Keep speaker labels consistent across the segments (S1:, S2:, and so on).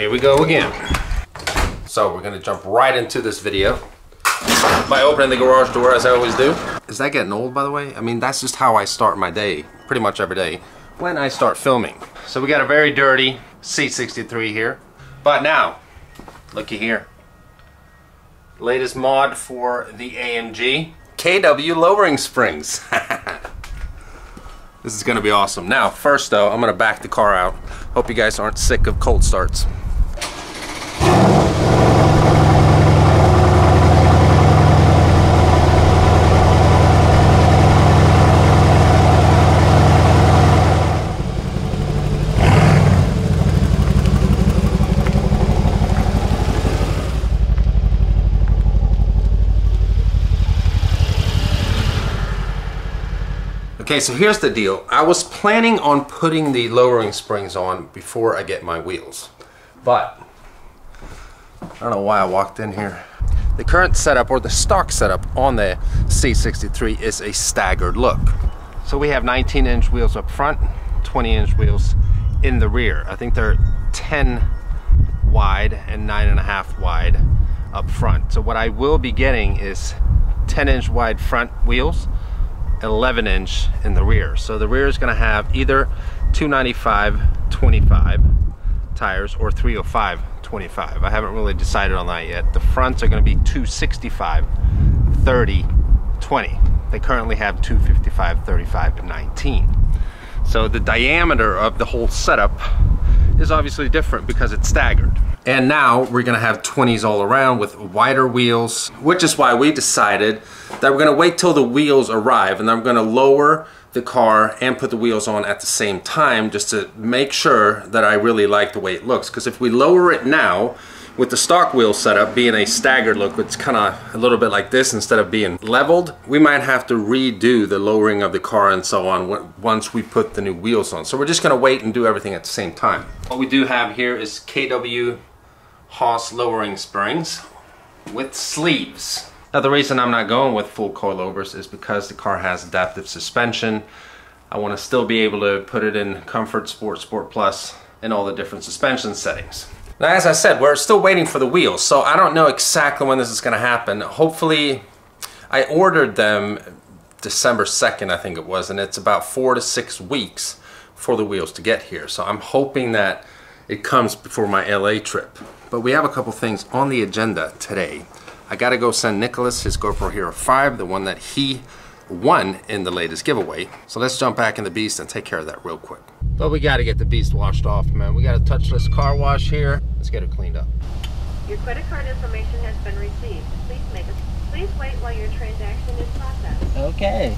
S1: Here we go again. So we're gonna jump right into this video by opening the garage door as I always do. Is that getting old by the way? I mean, that's just how I start my day, pretty much every day, when I start filming. So we got a very dirty C63 here. But now, looky here. Latest mod for the AMG, KW lowering springs. This is gonna be awesome. Now, first though, I'm gonna back the car out. Hope you guys aren't sick of cold starts. Okay, so here's the deal. I was planning on putting the lowering springs on before I get my wheels. But, I don't know why I walked in here. The current setup, or the stock setup on the C63 is a staggered look. So we have 19 inch wheels up front, 20 inch wheels in the rear. I think they're 10 wide and nine and a half wide up front. So what I will be getting is 10 inch wide front wheels 11 inch in the rear. So the rear is going to have either 295 25 tires or 305 25. I haven't really decided on that yet. The fronts are going to be 265 30 20. They currently have 255 35 19. So the diameter of the whole setup is obviously different because it's staggered. And now we're gonna have 20s all around with wider wheels, which is why we decided that we're gonna wait till the wheels arrive and then we're gonna lower the car and put the wheels on at the same time just to make sure that I really like the way it looks. Because if we lower it now, with the stock wheel setup being a staggered look, it's kind of a little bit like this instead of being leveled, we might have to redo the lowering of the car and so on once we put the new wheels on. So we're just gonna wait and do everything at the same time. What we do have here is KW Haas lowering springs with sleeves. Now the reason I'm not going with full coilovers is because the car has adaptive suspension. I want to still be able to put it in Comfort, Sport, Sport Plus, and all the different suspension settings. Now, as I said, we're still waiting for the wheels, so I don't know exactly when this is going to happen. Hopefully, I ordered them December 2nd, I think it was, and it's about four to six weeks for the wheels to get here. So I'm hoping that it comes before my LA trip. But we have a couple things on the agenda today. I gotta go send Nicholas his GoPro Hero 5, the one that he won in the latest giveaway. So let's jump back in the Beast and take care of that real quick. But we gotta get the Beast washed off, man. We got a touchless car wash here. Let's get it cleaned up.
S2: Your credit card information has been received. Please make a, please wait while your transaction is processed.
S3: Okay.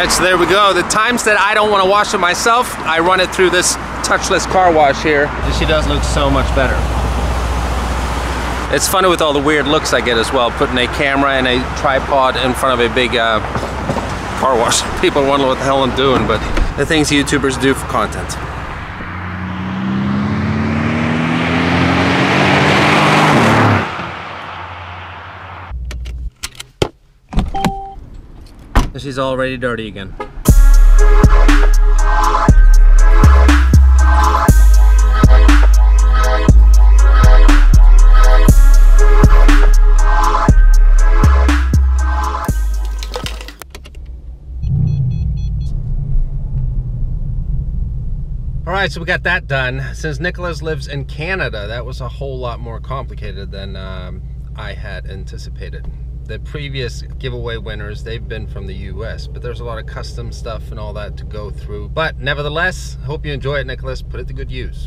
S1: Right, so there we go. The times that I don't want to wash it myself, I run it through this touchless car wash here. She does look so much better. It's funny with all the weird looks I get as well, putting a camera and a tripod in front of a big uh, car wash. People wonder what the hell I'm doing, but the things YouTubers do for content. She's already dirty again. All right, so we got that done. Since Nicholas lives in Canada, that was a whole lot more complicated than um, I had anticipated the previous giveaway winners, they've been from the US, but there's a lot of custom stuff and all that to go through. But nevertheless, hope you enjoy it, Nicholas. Put it to good use.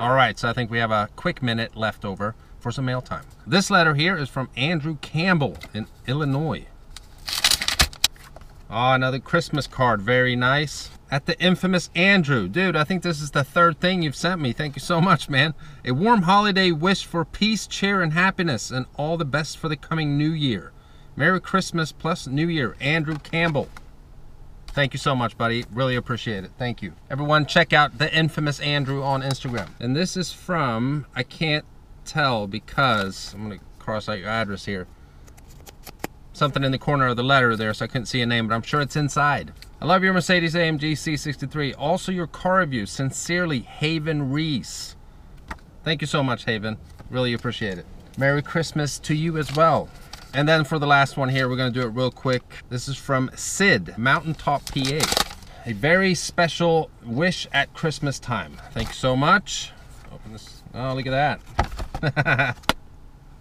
S1: All right, so I think we have a quick minute left over for some mail time. This letter here is from Andrew Campbell in Illinois. Oh, another Christmas card. Very nice. At the infamous Andrew. Dude, I think this is the third thing you've sent me. Thank you so much, man. A warm holiday wish for peace, cheer, and happiness, and all the best for the coming new year. Merry Christmas plus New Year. Andrew Campbell. Thank you so much, buddy. Really appreciate it. Thank you. Everyone, check out the infamous Andrew on Instagram. And this is from, I can't tell because, I'm going to cross out your address here something in the corner of the letter there, so I couldn't see a name, but I'm sure it's inside. I love your Mercedes AMG C63. Also your car review. Sincerely, Haven Reese. Thank you so much, Haven. Really appreciate it. Merry Christmas to you as well. And then for the last one here, we're gonna do it real quick. This is from Sid, Mountaintop PA. A very special wish at Christmas time. Thank you so much. Open this. Oh, look at that.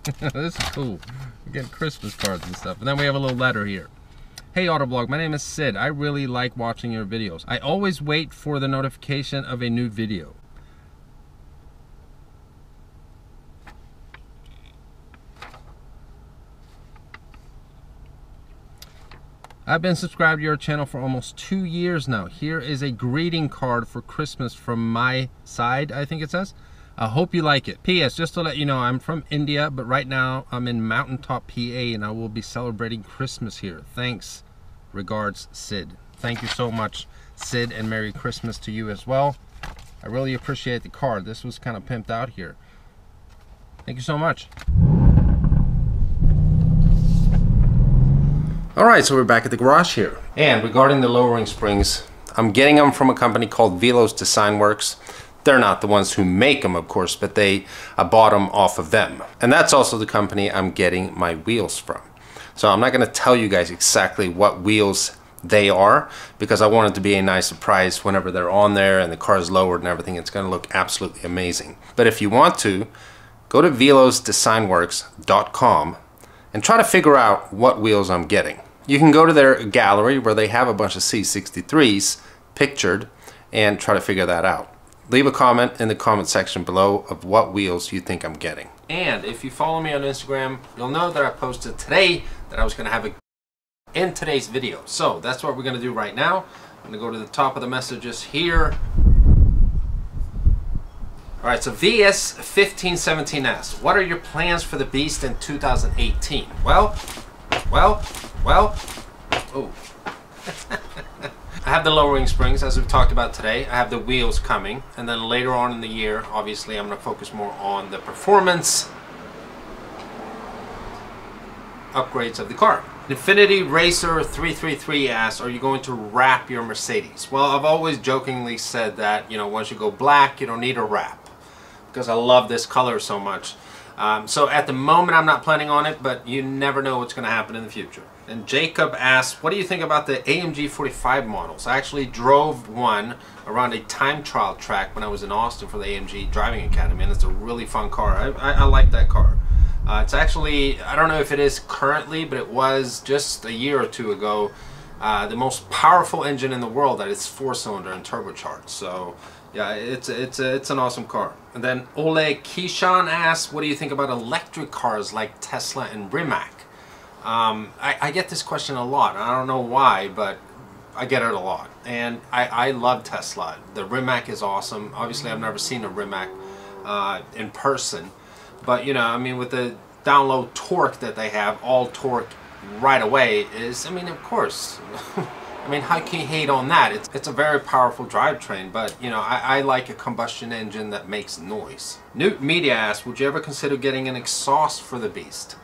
S1: this is cool. We're getting Christmas cards and stuff. And then we have a little letter here. Hey Autovlog, my name is Sid. I really like watching your videos. I always wait for the notification of a new video. I've been subscribed to your channel for almost two years now. Here is a greeting card for Christmas from my side, I think it says. I hope you like it. P.S. Just to let you know, I'm from India, but right now I'm in Mountaintop, PA, and I will be celebrating Christmas here. Thanks. Regards, Sid. Thank you so much, Sid, and Merry Christmas to you as well. I really appreciate the card. This was kind of pimped out here. Thank you so much. All right, so we're back at the garage here. And regarding the lowering springs, I'm getting them from a company called Velos Designwerks. They're not the ones who make them, of course, but they I bought them off of them. And that's also the company I'm getting my wheels from. So I'm not going to tell you guys exactly what wheels they are because I want it to be a nice surprise whenever they're on there and the car is lowered and everything. It's going to look absolutely amazing. But if you want to, go to velosdesignwerks.com and try to figure out what wheels I'm getting. You can go to their gallery where they have a bunch of C63s pictured and try to figure that out leave a comment in the comment section below of what wheels you think I'm getting. And if you follow me on Instagram, you'll know that I posted today that I was going to have a in today's video. So that's what we're going to do right now. I'm going to go to the top of the messages here. Alright, so VS1517S. What are your plans for the Beast in 2018? Well, well, well, oh. I have the lowering springs as we've talked about today. I have the wheels coming and then later on in the year obviously I'm going to focus more on the performance upgrades of the car. Infinity Racer 333 asks, are you going to wrap your Mercedes? Well, I've always jokingly said that, you know, once you go black, you don't need a wrap because I love this color so much. Um, so at the moment, I'm not planning on it, but you never know what's going to happen in the future. And Jacob asked, what do you think about the AMG 45 models? I actually drove one around a time trial track when I was in Austin for the AMG Driving Academy, and it's a really fun car. I, I, I like that car. Uh, it's actually, I don't know if it is currently, but it was just a year or two ago, uh, the most powerful engine in the world that is four-cylinder and turbocharged. So yeah, it's it's it's an awesome car. And then Ole Kishan asks, what do you think about electric cars like Tesla and Rimac? Um, I, I, get this question a lot. I don't know why, but I get it a lot. And I, I love Tesla. The Rimac is awesome. Obviously, I've never seen a Rimac uh, in person. But, you know, I mean, with the download torque that they have, all torque right away is, I mean, of course. I mean, how can you hate on that? It's, it's a very powerful drivetrain, but, you know, I, I like a combustion engine that makes noise. Newt Media asks, would you ever consider getting an exhaust for the Beast?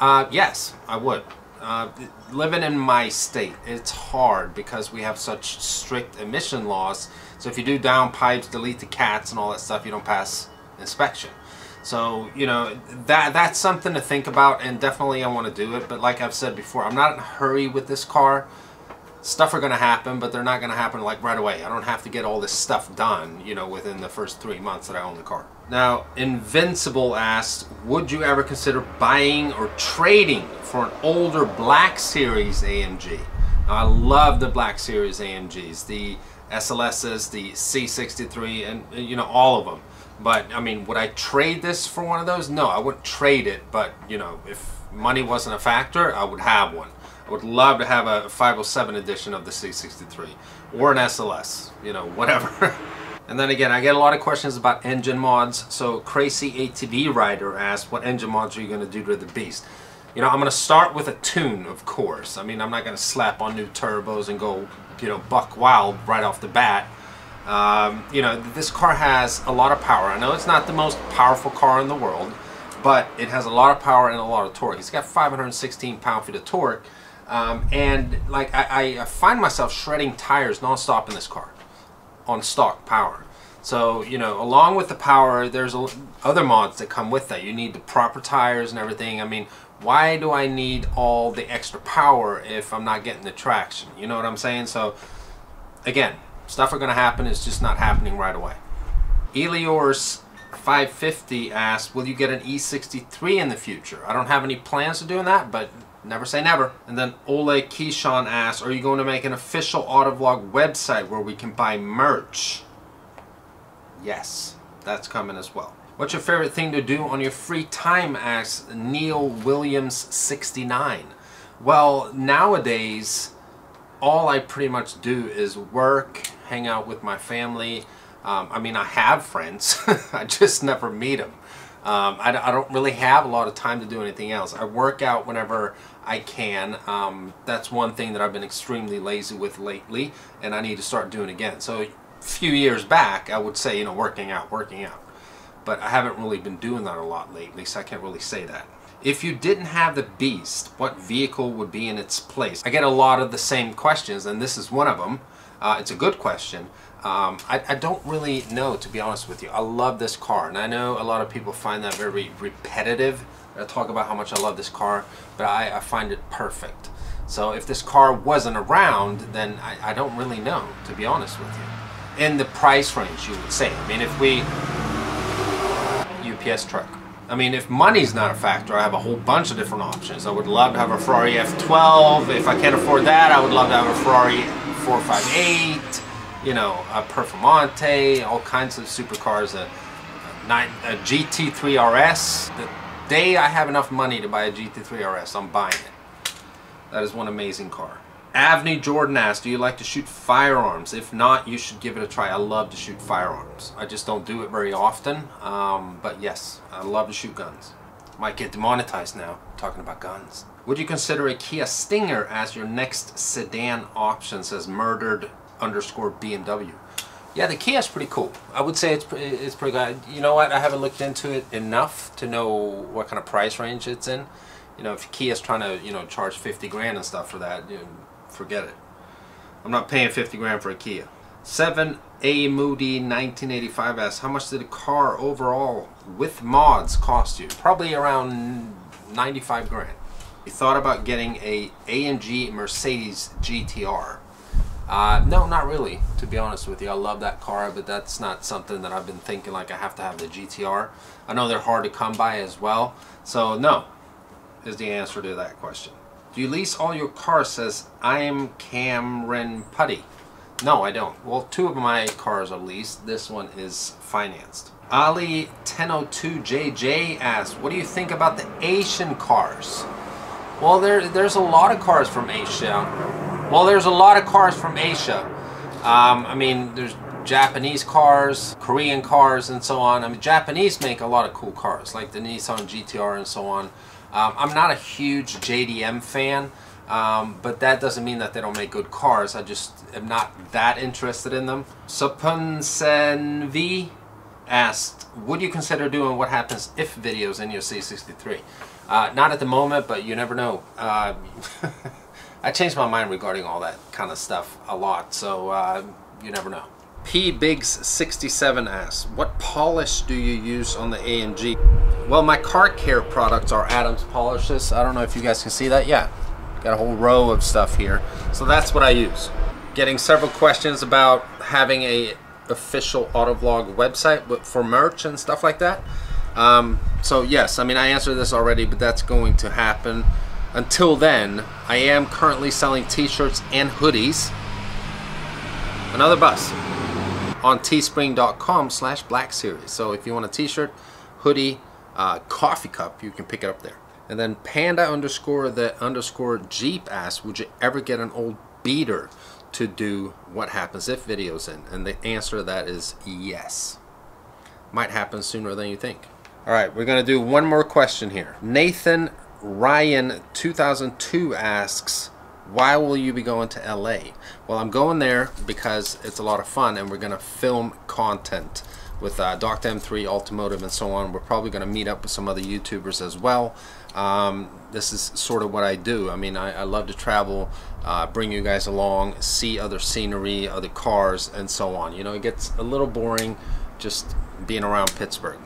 S1: Uh, yes, I would. Uh, living in my state, it's hard because we have such strict emission laws. So if you do downpipes, delete the cats and all that stuff, you don't pass inspection. So, you know, that that's something to think about and definitely I want to do it. But like I've said before, I'm not in a hurry with this car. stuff are going to happen, but they're not going to happen like right away. I don't have to get all this stuff done, you know, within the first three months that I own the car. Now, Invincible asks, would you ever consider buying or trading for an older Black Series AMG? Now, I love the Black Series AMGs, the SLSs, the C63, and you know, all of them. But I mean, would I trade this for one of those? No, I wouldn't trade it. But you know, if money wasn't a factor, I would have one. I would love to have a 507 edition of the C63 or an SLS, you know, whatever. and then again, I get a lot of questions about engine mods. So Crazy ATV Rider asked, what engine mods are you going to do to the Beast? You know, I'm going to start with a tune, of course. I mean, I'm not going to slap on new turbos and go, you know, buck wild right off the bat. Um, you know, this car has a lot of power. I know it's not the most powerful car in the world, but it has a lot of power and a lot of torque. It's got 516 pound-feet of torque, um, and like I, I, find myself shredding tires nonstop in this car on stock power. So you know, along with the power, there's a, other mods that come with that. You need the proper tires and everything. I mean, why do I need all the extra power if I'm not getting the traction? You know what I'm saying? So again, stuff are going to happen. It's just not happening right away. Eliors 550 asked, will you get an E63 in the future? I don't have any plans of doing that, but never say never. And then Ole Keyshawn asks, are you going to make an official Autovlog website where we can buy merch? Yes, that's coming as well. What's your favorite thing to do on your free time? asks Neil Williams 69. Well, nowadays, all I pretty much do is work, hang out with my family. Um, I mean, I have friends. I just never meet them. Um, I, I, don't really have a lot of time to do anything else. I work out whenever I can. Um, that's one thing that I've been extremely lazy with lately, and I need to start doing again. So a few years back, I would say, you know, working out, working out. But I haven't really been doing that a lot lately, so I can't really say that. If you didn't have the Beast, what vehicle would be in its place? I get a lot of the same questions, and this is one of them. Uh, it's a good question. Um, I, I, don't really know, to be honest with you. I love this car, and I know a lot of people find that very repetitive. I talk about how much I love this car, but I, I find it perfect. So if this car wasn't around, then I, I, don't really know, to be honest with you. In the price range, you would say. I mean, if we... UPS truck. I mean, if money's not a factor, I have a whole bunch of different options. I would love to have a Ferrari F12. If I can't afford that, I would love to have a Ferrari 458 you know, a Performante, all kinds of supercars, a, a, a GT3 RS. The day I have enough money to buy a GT3 RS, I'm buying it. That is one amazing car. Avni Jordan asked, do you like to shoot firearms? If not, you should give it a try. I love to shoot firearms. I just don't do it very often, um, but yes, I love to shoot guns. Might get demonetized now, talking about guns. Would you consider a Kia Stinger as your next sedan option, says Murdered underscore BMW. Yeah, the Kia is pretty cool. I would say it's it's pretty good. You know what? I haven't looked into it enough to know what kind of price range it's in. You know, if Kia's trying to you know charge 50 grand and stuff for that, you know, forget it. I'm not paying 50 grand for a Kia. 7A Moody 1985 asks, how much did the car overall with mods cost you? Probably around 95 grand. You thought about getting a AMG Mercedes GTR. Uh, no, not really, to be honest with you. I love that car, but that's not something that I've been thinking like I have to have the GTR. I know they're hard to come by as well. So no, is the answer to that question. Do you lease all your cars, says I am Cameron Putty. No, I don't. Well, two of my cars are leased. This one is financed. Ali 1002JJ asks, what do you think about the Asian cars? Well, there, there's a lot of cars from Asia well, there's a lot of cars from Asia. Um, I mean, there's Japanese cars, Korean cars, and so on. I mean, Japanese make a lot of cool cars, like the Nissan GTR and so on. Um, I'm not a huge JDM fan, um, but that doesn't mean that they don't make good cars. I just am not that interested in them. Sapun V asked, would you consider doing what happens if videos in your C63? Uh, not at the moment, but you never know. Uh, I changed my mind regarding all that kind of stuff a lot, so uh, you never know. P Biggs 67 asks, what polish do you use on the AMG? Well, my car care products are Adams polishes. I don't know if you guys can see that. Yeah, Got a whole row of stuff here. So that's what I use. Getting several questions about having a official Autovlog website for merch and stuff like that. Um, so yes, I mean I answered this already, but that's going to happen. Until then, I am currently selling t-shirts and hoodies. Another bus on teespring.com slash black series. So if you want a t-shirt, hoodie, uh, coffee cup, you can pick it up there. And then panda underscore the underscore jeep asks, would you ever get an old beater to do what happens if videos in? And the answer to that is yes. Might happen sooner than you think. All right, we're gonna do one more question here. Nathan Ryan 2002 asks, why will you be going to LA? Well, I'm going there because it's a lot of fun and we're gonna film content with uh, Dr. M3 Automotive and so on. We're probably going to meet up with some other YouTubers as well. Um, this is sort of what I do. I mean, I, I love to travel, uh, bring you guys along, see other scenery, other cars, and so on. You know, it gets a little boring just being around Pittsburgh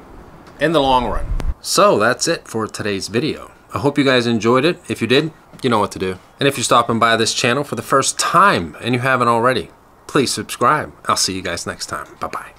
S1: in the long run. So that's it for today's video. I hope you guys enjoyed it. If you did, you know what to do. And if you're stopping by this channel for the first time and you haven't already, please subscribe. I'll see you guys next time. Bye-bye.